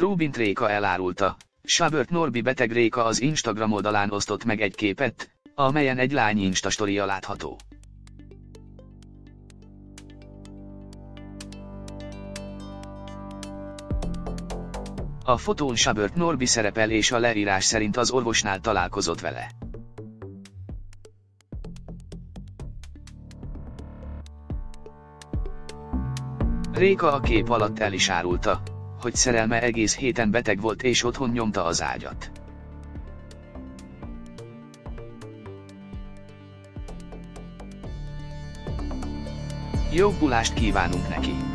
Lubint Réka elárulta. Sabört Norbi beteg Réka az Instagram oldalán osztott meg egy képet, amelyen egy lány instastorija látható. A fotón Sabört Norbi szerepel és a leírás szerint az orvosnál találkozott vele. Réka a kép alatt el is árulta, hogy szerelme egész héten beteg volt és otthon nyomta az ágyat. Jobbulást kívánunk neki!